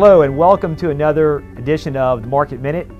Hello and welcome to another edition of the Market Minute.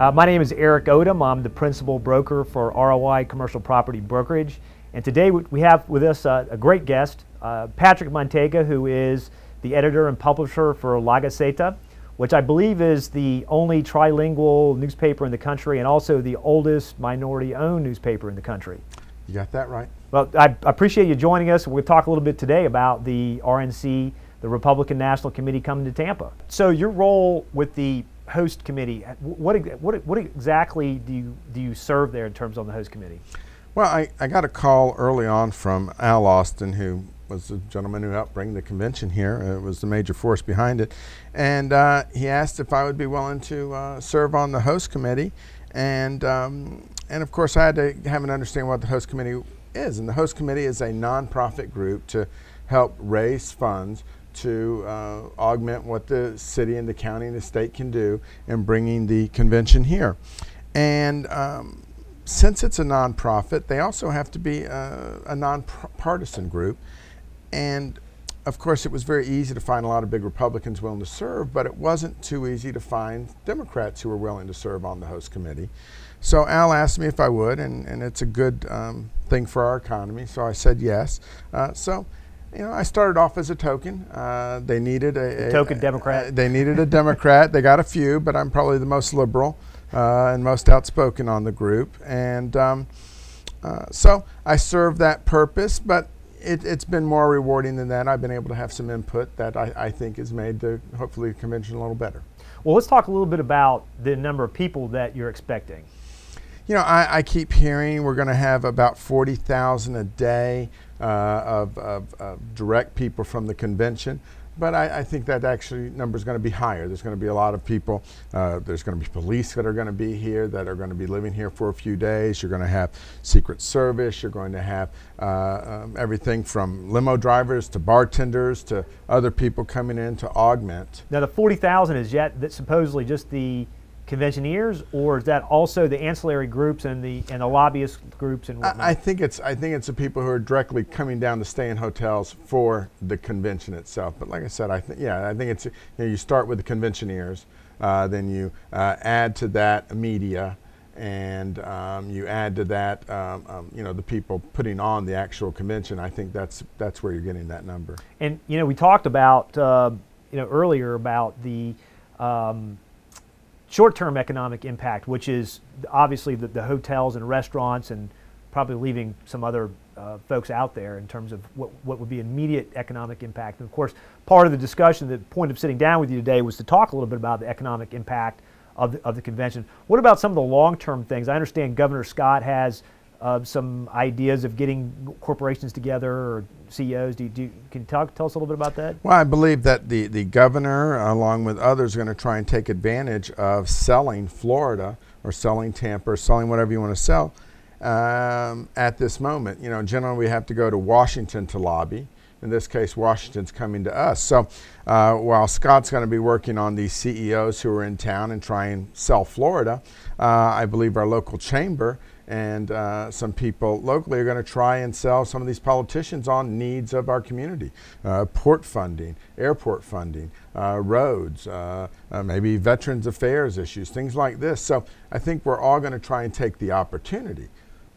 Uh, my name is Eric Odum. I'm the principal broker for ROI Commercial Property Brokerage. And today we have with us uh, a great guest, uh, Patrick Manteiga, who is the editor and publisher for La Gaceta, which I believe is the only trilingual newspaper in the country and also the oldest minority owned newspaper in the country. You got that right. Well, I appreciate you joining us. We'll talk a little bit today about the RNC the Republican National Committee coming to Tampa. So your role with the host committee, what, what, what exactly do you, do you serve there in terms of the host committee? Well, I, I got a call early on from Al Austin, who was the gentleman who helped bring the convention here. It was the major force behind it. And uh, he asked if I would be willing to uh, serve on the host committee. And, um, and of course, I had to have an understanding what the host committee is. And the host committee is a nonprofit group to help raise funds to uh, augment what the city and the county and the state can do in bringing the convention here. And um, since it's a nonprofit, they also have to be a, a nonpartisan group. And of course, it was very easy to find a lot of big Republicans willing to serve, but it wasn't too easy to find Democrats who were willing to serve on the host committee. So Al asked me if I would, and, and it's a good um, thing for our economy, so I said yes. Uh, so you know, I started off as a token. Uh, they needed a, a token Democrat. A, they needed a Democrat. they got a few, but I'm probably the most liberal uh, and most outspoken on the group. And um, uh, so I serve that purpose, but it, has been more rewarding than that. I've been able to have some input that I, I think has made the hopefully the convention a little better. Well, let's talk a little bit about the number of people that you're expecting. You know, I, I keep hearing we're going to have about 40,000 a day of, of, of, direct people from the convention. But I, I think that actually number is going to be higher. There's going to be a lot of people. Uh, there's going to be police that are going to be here that are going to be living here for a few days. You're going to have Secret Service. You're going to have uh, um, everything from limo drivers to bartenders to other people coming in to augment. Now the 40,000 is yet that supposedly just the conventioneers, or is that also the ancillary groups and the and the lobbyist groups and whatnot? I, I think it's I think it's the people who are directly coming down to stay in hotels for the convention itself. But like I said, I think yeah, I think it's you, know, you start with the conventioneers, uh, then you uh, add to that media. And um, you add to that, um, um, you know, the people putting on the actual convention. I think that's that's where you're getting that number. And you know, we talked about, uh, you know, earlier about the um, short-term economic impact, which is obviously the, the, hotels and restaurants and probably leaving some other uh, folks out there in terms of what, what would be immediate economic impact. And of course, part of the discussion, the point of sitting down with you today was to talk a little bit about the economic impact of the, of the convention. What about some of the long-term things? I understand Governor Scott has uh, some ideas of getting corporations together or CEOs. Do you, do you, can you talk, tell us a little bit about that? Well, I believe that the, the governor, along with others, are going to try and take advantage of selling Florida or selling Tampa or selling whatever you want to sell um, at this moment. You know, generally we have to go to Washington to lobby. In this case, Washington's coming to us. So uh, while Scott's going to be working on these CEOs who are in town and try and sell Florida, uh, I believe our local chamber and uh, some people locally are going to try and sell some of these politicians on needs of our community uh, port funding, airport funding, uh, roads, uh, uh, maybe veterans affairs issues, things like this. So I think we're all going to try and take the opportunity.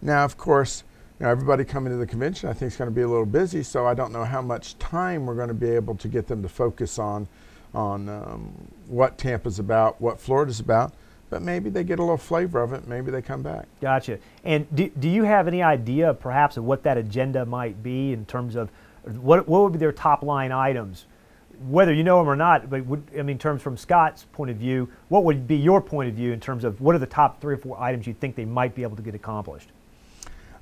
Now, of course, you know, everybody coming to the convention I think is going to be a little busy, so I don't know how much time we're going to be able to get them to focus on, on um, what Tampa's about, what Florida's about but maybe they get a little flavor of it. Maybe they come back. Gotcha. And do, do you have any idea, perhaps, of what that agenda might be in terms of what, what would be their top line items? Whether you know them or not, but would, I mean, in terms from Scott's point of view, what would be your point of view in terms of what are the top three or four items you think they might be able to get accomplished?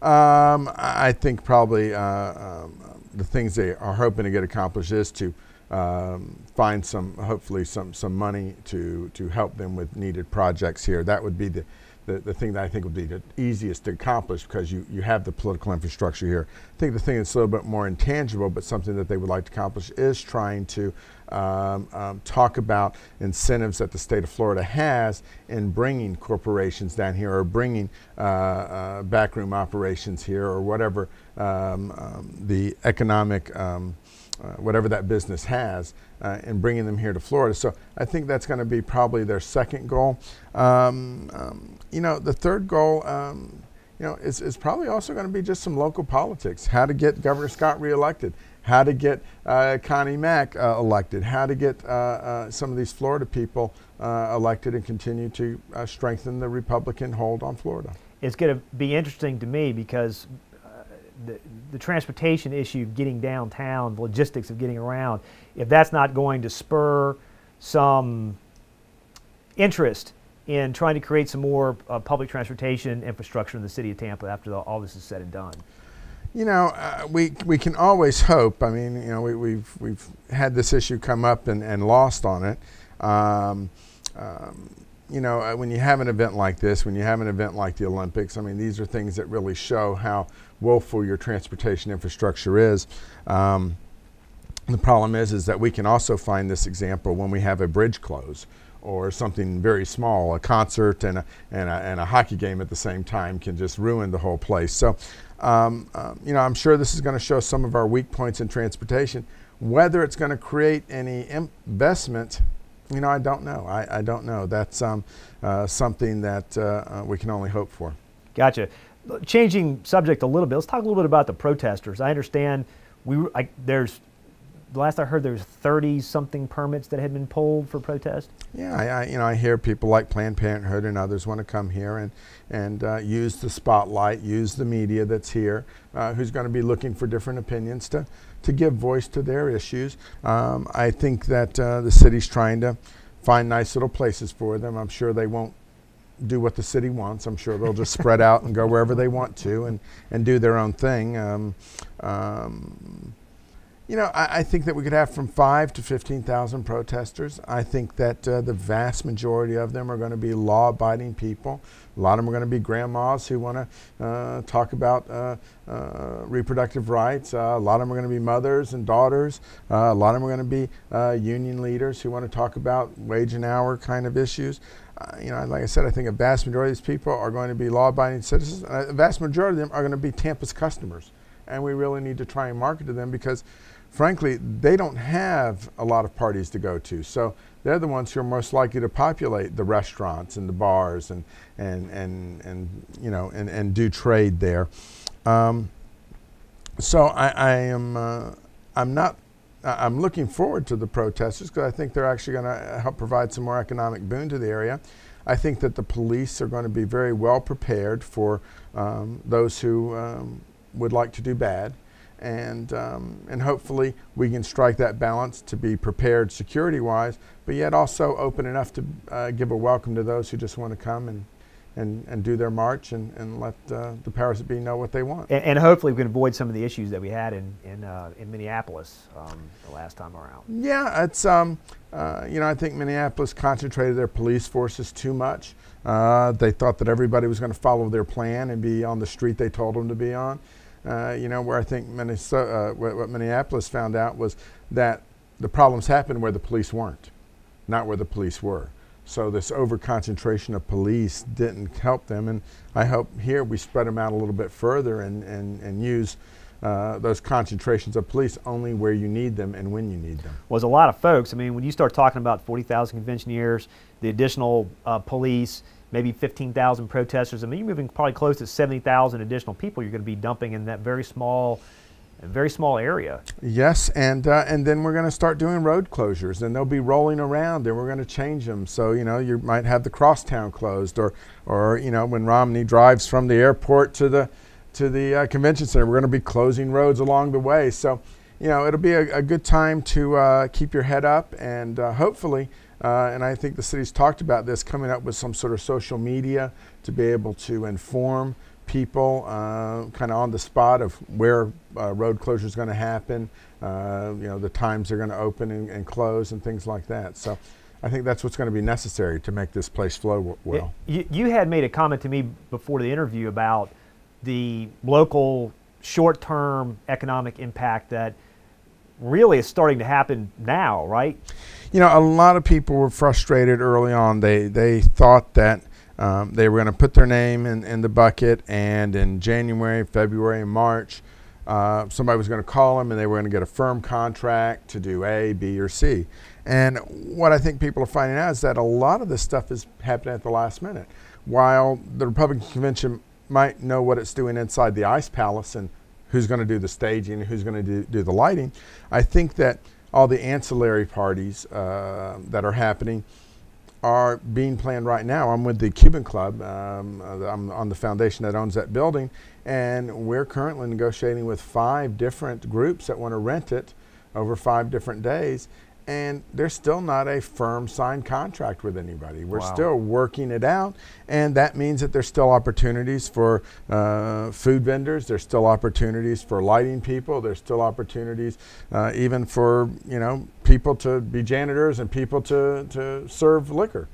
Um, I think probably uh, um, the things they are hoping to get accomplished is to um, find some, hopefully some, some money to, to help them with needed projects here. That would be the, the, the thing that I think would be the easiest to accomplish because you, you have the political infrastructure here. I think the thing that's a little bit more intangible, but something that they would like to accomplish is trying to um, um, talk about incentives that the state of Florida has in bringing corporations down here or bringing uh, uh, backroom operations here or whatever um, um, the economic um, uh, whatever that business has uh, and bringing them here to Florida. So I think that's going to be probably their second goal. Um, um, you know, the third goal, um, you know, is, is probably also going to be just some local politics. How to get Governor Scott reelected, how to get uh, Connie Mack uh, elected, how to get uh, some of these Florida people elected and continue to strengthen the Republican hold on Florida. It's going to be interesting to me because the, the transportation issue of getting downtown, the logistics of getting around, if that's not going to spur some interest in trying to create some more uh, public transportation infrastructure in the city of Tampa after the, all this is said and done. You know, uh, we, we can always hope. I mean, you know, we, we've, we've had this issue come up and, and lost on it. Um, um, you know, uh, when you have an event like this, when you have an event like the Olympics, I mean, these are things that really show how woeful your transportation infrastructure is. Um, the problem is, is that we can also find this example when we have a bridge close or something very small, a concert and a, and a, and a hockey game at the same time can just ruin the whole place. So, um, um, you know, I'm sure this is going to show some of our weak points in transportation. Whether it's going to create any investment you know, I don't know. I, I don't know. That's um, uh, something that uh, uh, we can only hope for. Gotcha. Changing subject a little bit, let's talk a little bit about the protesters. I understand we I, there's last I heard there was 30 something permits that had been pulled for protest. Yeah, I, I, you know I hear people like Planned Parenthood and others want to come here and and uh, use the spotlight, use the media that's here, uh, who's going to be looking for different opinions to to give voice to their issues. Um, I think that uh, the city's trying to find nice little places for them. I'm sure they won't do what the city wants. I'm sure they'll just spread out and go wherever they want to and, and do their own thing. Um, um, you know, I, I, think that we could have from five to 15,000 protesters. I think that uh, the vast majority of them are going to be law abiding people. A lot of them are going to be grandmas who want to uh, talk about uh, uh, reproductive rights. Uh, a lot of them are going to be mothers and daughters. Uh, a lot of them are going to be union leaders who want to talk about wage and hour kind of issues. you know, like I said, I think a vast majority of these people are going to be law abiding citizens. a vast majority of them are going to be Tampa's customers. And we really need to try and market to them because frankly, they don't have a lot of parties to go to. So they're the ones who are most likely to populate the restaurants and the bars and, and, and, and you know, and, and do trade there. Um, so I, I am, uh, I'm not, I'm looking forward to the protesters because I think they're actually going to help provide some more economic boon to the area. I think that the police are going to be very well prepared for um, those who um, would like to do bad and um, and hopefully we can strike that balance to be prepared security wise, but yet also open enough to uh, give a welcome to those who just want to come and and, and do their march and, and let uh, the powers that be know what they want. And, and, hopefully we can avoid some of the issues that we had in in, uh, in Minneapolis um, the last time around. Yeah, it's um, uh, you know I think Minneapolis concentrated their police forces too much. Uh, they thought that everybody was going to follow their plan and be on the street they told them to be on. Uh, you know, where I think Minnesota, uh, what, what, Minneapolis found out was that the problems happened where the police weren't, not where the police were. So this over concentration of police didn't help them, and I hope here we spread them out a little bit further and, and, and use uh, those concentrations of police only where you need them and when you need them. Was a lot of folks. I mean, when you start talking about 40,000 convention years, the additional uh, police, maybe 15,000 protesters. I mean, you're moving probably close to 70,000 additional people you're going to be dumping in that very small very small area. Yes, and uh, and then we're going to start doing road closures, and they'll be rolling around, and we're going to change them. So you know, you might have the crosstown closed, or or you know, when Romney drives from the airport to the to the uh, convention center, we're going to be closing roads along the way. So you know, it'll be a, a good time to uh, keep your head up, and uh, hopefully uh, and I think the city's talked about this coming up with some sort of social media to be able to inform people uh, kind of on the spot of where uh, road closure is going to happen, uh, you know, the times they're going to open and, and, close and things like that. So I think that's what's going to be necessary to make this place flow well. You, you had made a comment to me before the interview about the local short term economic impact that really is starting to happen now, right? You know, a lot of people were frustrated early on. They they thought that um, they were going to put their name in, in the bucket, and in January, February, and March, uh, somebody was going to call them and they were going to get a firm contract to do A, B, or C. And what I think people are finding out is that a lot of this stuff is happening at the last minute. While the Republican convention might know what it's doing inside the Ice Palace and who's going to do the staging, who's going to do, do, the lighting, I think that all the ancillary parties uh, that are happening are being planned right now. I'm with the Cuban Club. Um, uh, I'm on the foundation that owns that building, and we're currently negotiating with five different groups that want to rent it over five different days and there's still not a firm signed contract with anybody. We're wow. still working it out, and that means that there's still opportunities for uh, food vendors. There's still opportunities for lighting people. There's still opportunities uh, even for you know people to be janitors and people to to serve liquor.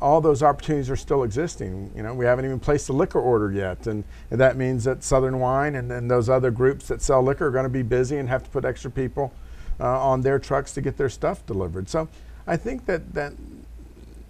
All those opportunities are still existing. You know, we haven't even placed a liquor order yet, and, and that means that Southern Wine and, and those other groups that sell liquor are going to be busy and have to put extra people Uh, on their trucks to get their stuff delivered. So I think that, that,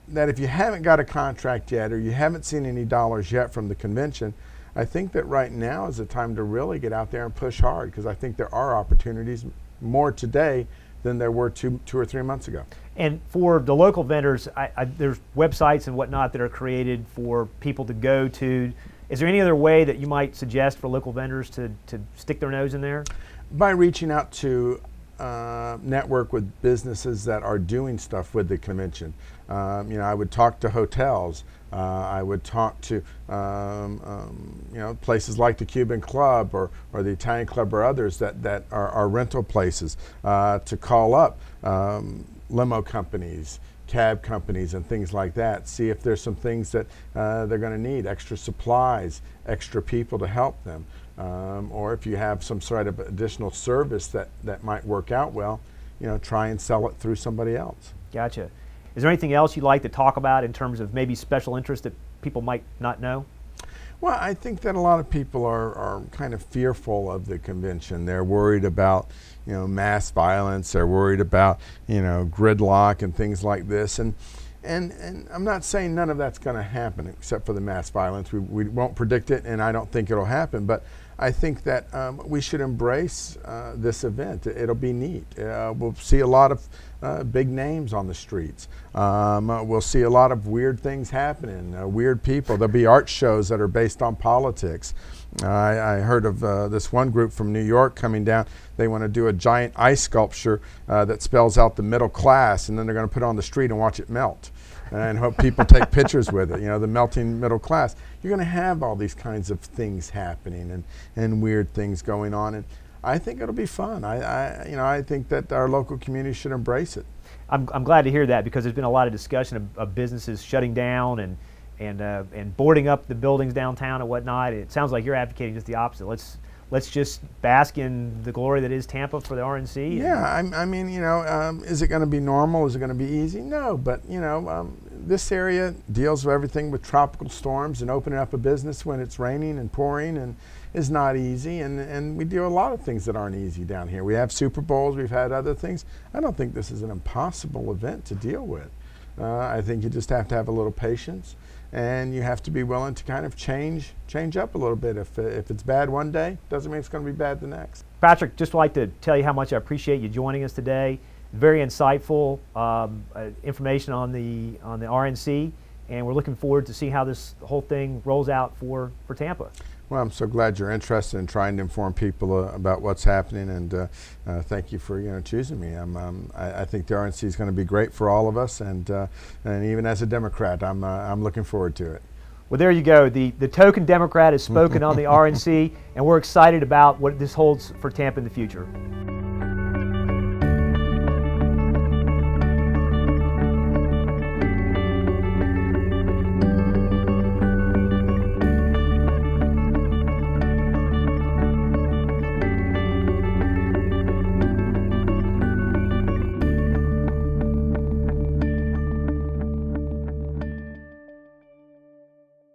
that if you haven't got a contract yet or you haven't seen any dollars yet from the convention, I think that right now is the time to really get out there and push hard because I think there are opportunities more today than there were two, two or three months ago. And for the local vendors, I, I, there's websites and whatnot that are created for people to go to. Is there any other way that you might suggest for local vendors to, to stick their nose in there? By reaching out to uh, network with businesses that are doing stuff with the convention. Um, you know, I would talk to hotels. Uh, I would talk to um, um, you know places like the Cuban Club or, or the Italian Club or others that, that are, are rental places uh, to call up um, limo companies, cab companies, and things like that. See if there's some things that uh, they're going to need, extra supplies, extra people to help them um, or if you have some sort of additional service that, that might work out well, you know, try and sell it through somebody else. Gotcha. Is there anything else you'd like to talk about in terms of maybe special interest that people might not know? Well, I think that a lot of people are, are kind of fearful of the convention. They're worried about, you know, mass violence. They're worried about, you know, gridlock and things like this. And and, and I'm not saying none of that's going to happen except for the mass violence. We, we won't predict it, and I don't think it'll happen. But I think that um, we should embrace uh, this event. It'll be neat. Uh, we'll see a lot of uh, big names on the streets. Um, uh, we'll see a lot of weird things happening, uh, weird people. There'll be art shows that are based on politics. I, I, heard of uh, this one group from New York coming down. They want to do a giant ice sculpture that spells out the middle class, and then they're going to put it on the street and watch it melt and hope people take pictures with it. You know, the melting middle class. You're going to have all these kinds of things happening and, and weird things going on. And I think it'll be fun. I, I you know, I think that our local community should embrace it. I'm, I'm glad to hear that because there's been a lot of discussion of, of businesses shutting down and and uh, and boarding up the buildings downtown and whatnot. It sounds like you're advocating just the opposite. Let's let's just bask in the glory that is Tampa for the RNC. Yeah, I, I mean, you know, um, is it going to be normal? Is it going to be easy? No, but you know, um, this area deals with everything with tropical storms and opening up a business when it's raining and pouring and is not easy. And, and we do a lot of things that aren't easy down here. We have Super Bowls, we've had other things. I don't think this is an impossible event to deal with. Uh, I think you just have to have a little patience and you have to be willing to kind of change change up a little bit. If, if it's bad one day, doesn't mean it's going to be bad the next. Patrick, just like to tell you how much I appreciate you joining us today. Very insightful um, uh, information on the on the RNC, and we're looking forward to see how this whole thing rolls out for for Tampa. Well, I'm so glad you're interested in trying to inform people uh, about what's happening, and uh, uh, thank you for you know choosing me. Um, I, I, think the RNC is going to be great for all of us, and uh, and even as a Democrat, I'm uh, I'm looking forward to it. Well, there you go. The the token Democrat has spoken on the RNC, and we're excited about what this holds for Tampa in the future.